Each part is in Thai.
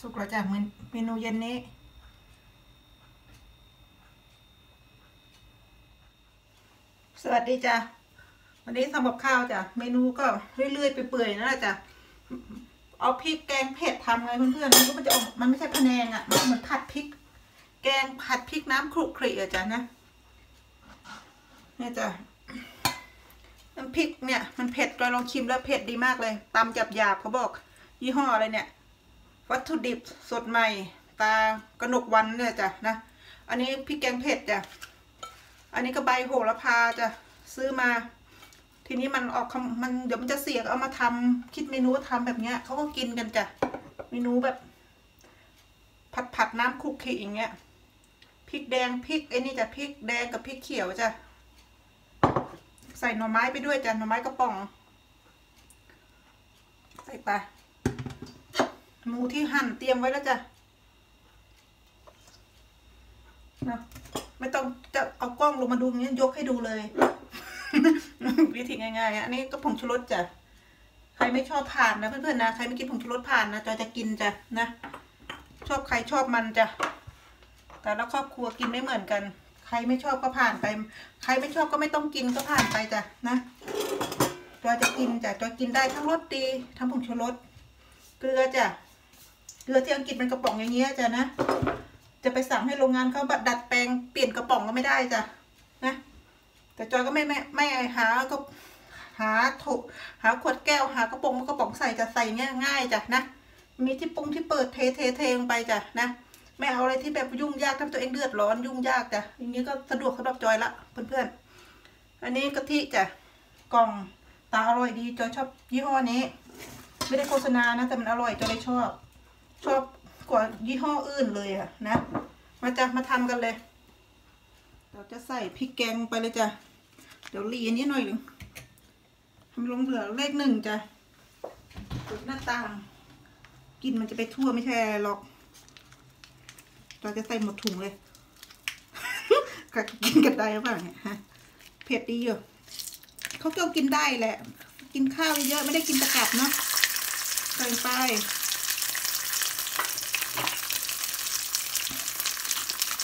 สุกแล้วจ้ะเมนูเย็นนี้ สวัสดีจ้ะวันนี้ทำกับข้าวจ้ะเมนูก็เรื่อยๆไปเปื่อยนั่นแหละจ้ะเอาพริกแกงเผ็ดทำไงเพื่อนๆมันก็มันจะออกมันไม่ใช่พะแนงอะมันเหมือนผัดพริก แกงผัดพริกน้ำคลุกคลิอะจ้ะนะเนี่ยจ้ะน้ำพริกเนี่ยมันเผ็ดจอยลองชิมแล้วเผ็ดดีมากเลยตำหยาบๆเขาบอก ยี่ห้ออะไรเนี่ย วัตถุดิบสดใหม่ตากระหนกวันเนี่ยจ้ะนะ อันนี้พริกแกงเผ็ดจ้ะ อันนี้ก็ใบโหระพาจ้ะซื้อมา ทีนี้มันออกมันเดี๋ยวมันจะเสียเอามาทำคิดเมนูทำแบบเนี้ยเขาก็กินกันจ้ะเมนูแบบ ผัดผัดน้ำคลุกคลิอย่างเงี้ยพริกแดงพริกไอ้นี่จ้ะพริกแดงกับพริกเขียวจ้ะใส่หน่อไม้ไปด้วยจ้ะหน่อไม้กระป๋อง ใส่ไป หมูที่หั่นเตรียมไว้แล้วจ้ะนะไม่ต้องจะเอากล้องลงมาดูอย่างนี้ยกให้ดูเลย วิธีง่ายๆ อันนี้ก็ผงชูรสจ้ะ ใครไม่ชอบผ่านนะเพื่อนๆนะ ใครไม่กินผงชูรสผ่านนะจอยจะกินจ้ะนะ ชอบใครชอบมันจ้ะ แต่ละครอบครัวกินไม่เหมือนกัน ใครไม่ชอบก็ผ่านไป ใครไม่ชอบก็ไม่ต้องกินก็ผ่านไปจ้ะนะจอยจะกินจ้ะจอยกินได้ทั้งรสดี ทั้งผงชูรส เกลือจ้ะ เกลือที่อังกฤษเป็นกระป๋องอย่างเงี้ยจ้ะนะ จะไปสั่งให้โรงงานเขาบัดดัดแปลงเปลี่ยนกระป๋องก็ไม่ได้จ้ะนะ แต่จอยก็ไม่ไม่ไม่หาก็หาถูกหาขวดแก้วหากระป๋องกระป๋องใส่จะใส่เงี้ยง่ายจ้ะนะ มีที่ปรุงที่เปิดเทเทเทลงไปจ้ะนะไม่เอาอะไรที่แบบยุ่งยากทำตัวเองเดือดร้อนยุ่งยากจ้ะอย่างนี้ก็สะดวกสำหรับจอยละเพื่อนๆอันนี้กะทิจ้ะกล่องตาอร่อยดีจอยชอบยี่ห้อนี้ ไม่ได้โฆษณานะแต่มันอร่อยจอยเลยชอบ ชอบกว่ายี่ห้ออื่นเลยอะนะ มาจ้ะมาทำกันเลย เราจะใส่พริกแกงไปเลยจ้ะ เดี๋ยวรีอันนี้หน่อยหนึ่งทำลงเหลือเลขหนึ่งจ้ะปิดหน้าต่างกินมันจะไปทั่วไม่ใช่อะไรหรอก เราจะใส่หมดถุงเลยกักินกันได้หรือเปล่าเนี่ยฮะเผ็ดดีอยู่เขาเก็กินได้แหละ กินข้าวเยอะไม่ได้กินตะกับเนาะใส่ไป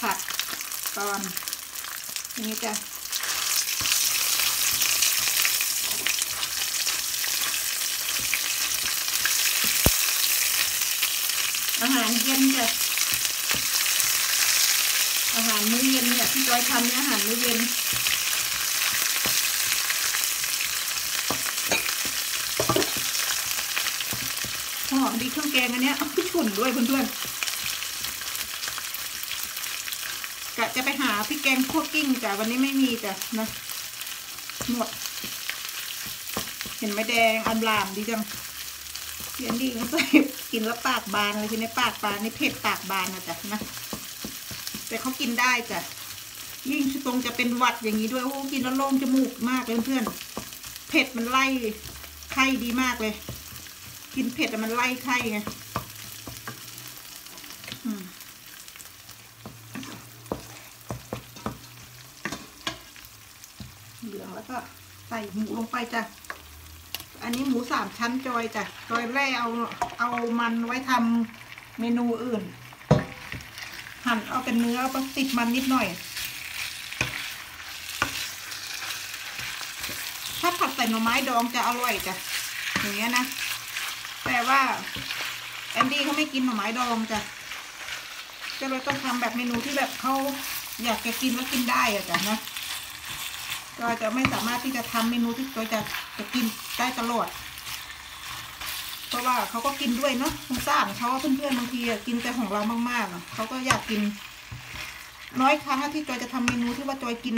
ผัด ก่อนนี้จ้ะอาหารเย็นจ้ะอาหารมื้อเย็นเนี่ยที่จอยทำเนี่ยอาหารมื้อเย็นหอมดีเครื่องแกงอันเนี้ยฉุนด้วยเพื่อนๆ กะจะไปหาพริกแกงคั่วกิ้งจ้ะวันนี้ไม่มีจ้ะนะหมด เห็นไหมแดงอันลามดีจังเย็นดีใส่กินแล้วปากบานเลยทีนี้ปากบานนี่เผ็ดปากบานนะจ๊ะนะแต่เขากินได้จ้ะยิ่งตรงจะเป็นหวัดอย่างนี้ด้วยโอ้กินแล้วโล่งจมูกมากเลยเพื่อนเผ็ดมันไล่ไข้ดีมากเลย กินเผ็ดแต่มันไล่ไข้ไงเหลืองแล้วก็ใส่ หมูลงไปจ้ะ อันนี้หมูสามชั้นจอยจ้ะ จอยแร่เอาเอามันไว้ทำเมนูอื่น หั่นเอาเป็นเนื้อเอาติดมันนิดหน่อย ถ้าผัดใส่หน่อไม้ดองจะอร่อยจ้ะ อย่างเงี้ยนะ แต่ว่าแอนดี้เขาไม่กินหน่อไม้ดองจ้ะก็เลยต้องทำแบบเมนูที่แบบเขาอยากจะกินแล้วกินได้อะจ้ะนะ ก็จะไม่สามารถที่จะทำเมนูที่ตัวจะจะกินได้ตลอด เพราะว่าเขาก็กินด้วยเนาะสงสารเขาเพื่อนๆบางทีกินแต่ของเรามากๆเขาก็อยากกิน น้อยครั้งที่จอยจะทำเมนูที่ว่าจอยกิน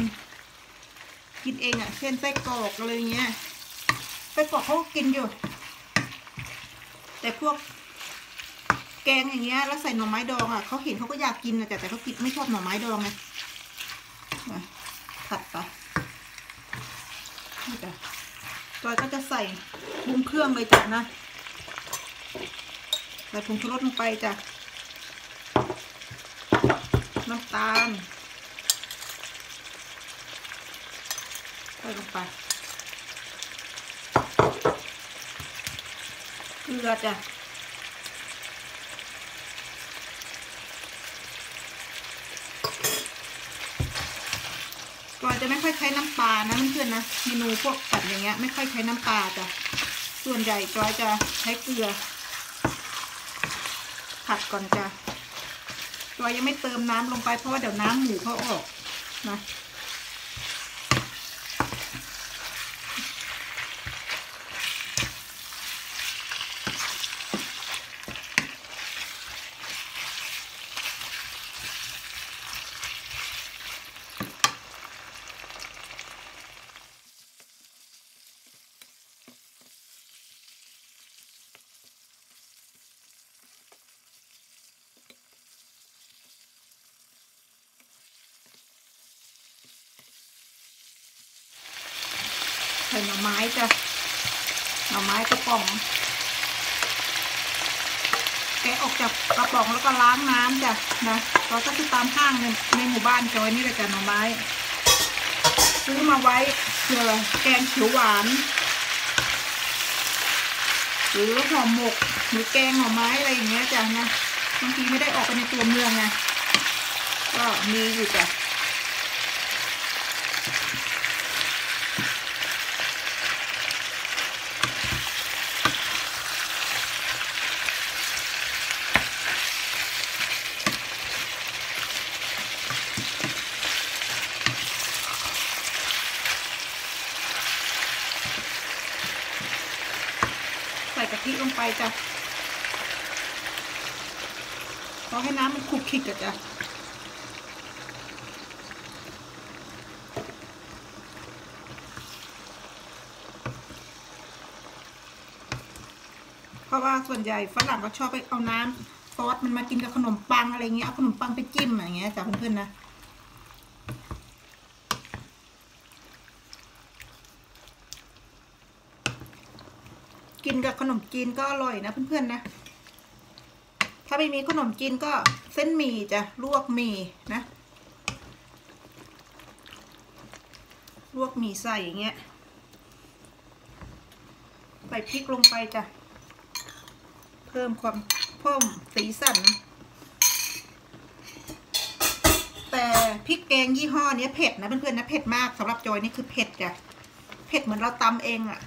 กินเองอะ่ะ เช่นไส้กรอกอะไรเงี้ยไส้กรอกเขาก็กินอยู่ แต่พวกแกงอย่างเงี้ยแล้วใส่หน่อไม้ดองอะ่ะเขาเห็นเขาก็อยากกินนะแต่แต่เขากินไม่ชอบหน่อไม้ดองไงผัดไปะ จอยก็จะใส่ปรุงเครื่องเลยจ้ะนะ ใส่ผงชูรสลงไปจ้ะ น้ำตาลใส่ลงไป เกลือจ้ะ ไม่ค่อยใช้น้ำปลานะเพื่อนๆนะเมนูพวกแบบอย่างเงี้ยไม่ค่อยใช้น้ำปลาจ้ะส่วนใหญ่จอยจะใช้เกลือ ผัดก่อนจ้ะจอยยังไม่เติมน้ำลงไปเพราะว่าเดี๋ยวน้ำหมูเขาออกนะ ส่หน่อไม้จ้ะหน่อไม้กระป๋องแกะออกจากกระป๋องแล้วก็ล้างน้ำจ้ะนะเราก็คือตามห้างในในหมู่บ้านจอยนี่เลยจ้ะหน่อไม้ ซื้อมาไว้เผื่อแกงเขียวหวาน หรือห่อหมกหรือแกงหน่อไม้อะไรอย่างเงี้ยจ้ะนะบางทีไม่ได้ออกไปในตัวเมืองไงก็มีอยู่จ้ะ ใส่กะทิลงไป จ้ะรอให้น้ำมันคลุกคลิกอะจ้ะเพราะว่าส่วนใหญ่ฝรั่งก็ชอบไปเอาน้ำซอสมันมากินกับขนมปังอะไรเงี้ยเอาขนมปังไปจิ้มอะไรเงี้ยจ้ะเพื่อนๆนะ กินกับขนมจีนก็อร่อยนะเพื่อนๆนะ ถ้าไม่มีขนมจีนก็เส้นหมี่จะลวกหมี่นะ ลวกหมี่ใส่อย่างเงี้ย ใส่พริกลงไปจ้ะ เพิ่มความเพิ่มสีสัน แต่พริกแกงยี่ห้อเนี้ยเผ็ดนะเพื่อนๆนะเผ็ดมากสำหรับจอยนี่คือเผ็ดจ้ะ เผ็ดเหมือนเราตำเองอะ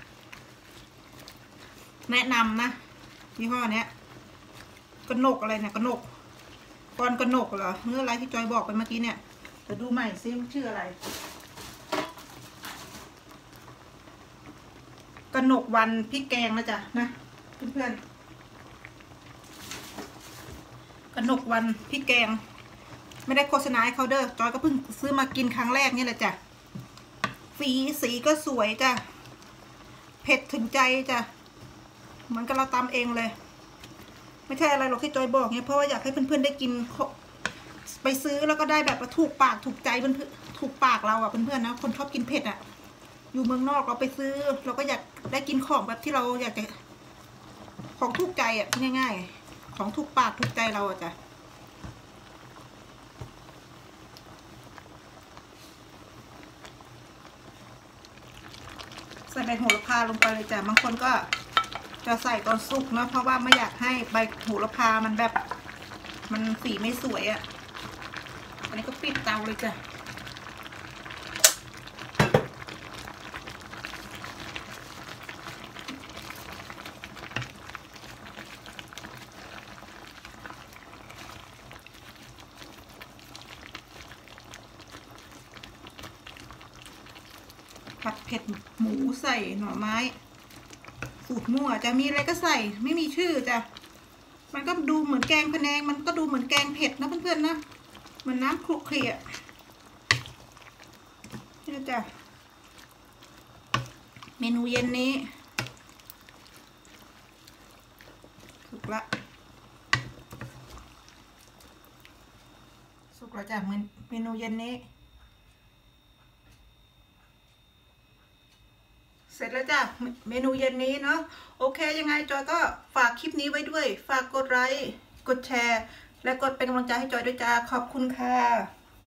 แนะนำนะยี่ห้อเนี้ยกระหนกอะไรเนี่ยกระหนกกอนกระหนกเหรอเนื้ออะไรที่จอยบอกไปเมื่อกี้เนี่ยเดี๋ยวดูใหม่ซิมชื่ออะไรกระหนกวันพริกแกงนะจ๊ะนะเพื่อนๆกระหนกวันพริกแกง ไม่ได้โฆษณาให้เขาเด้อจอยก็เพิ่งซื้อมากินครั้งแรกนี่แหละจ้ะสีสีก็สวยจ้ะเผ็ดถึงใจจ้ะ เหมือนกับเราตำเองเลย ไม่ใช่อะไรหรอกที่จอยบอกเนี่ยเพราะว่าอยากให้เพื่อนๆได้กินเขาไปซื้อแล้วก็ได้แบบถูกปากถูกใจเพื่อนถูกปากเราอะเพื่อนๆนะคนชอบกินเผ็ดอะ อยู่เมืองนอกเราไปซื้อ เราก็อยากได้กินของแบบที่เราอยากจะของถูกใจอะง่ายๆ ของถูกปากถูกใจเราอะจ้ะใส่ใบโหระพาลงไปเลยจ้ะบางคนก็ จะใส่ตอนสุกเนาะเพราะว่าไม่อยากให้ใบโหระพามันแบบ มันสีไม่สวยอะ่ะ อันนี้ก็ปิดเตาเลยจ้ะผัดเผ็ดหมูใส่หน่อไม้ สูตรมั่วจะมีอะไรก็ใส่ไม่มีชื่อจ้ะมันก็ดูเหมือนแกงพะแนง มันก็ดูเหมือนแกงเผ็ดนะเพื่อนๆนะเหมือนน้ำคลุกเคลียนี่จ้ะเมนูเย็นนี้สุกละสุกล้วจ้ะเมนูเย็นนี้ สร็จแล้วจ้ะเมเมนูเย็นนี้เนาะโอเคยังไงจอยก็ฝากคลิปนี้ไว้ด้วย ฝากกดไลค์กดแชร์ และกดเป็นกำลังใจให้จอยด้วยจ้าขอบคุณค่ะ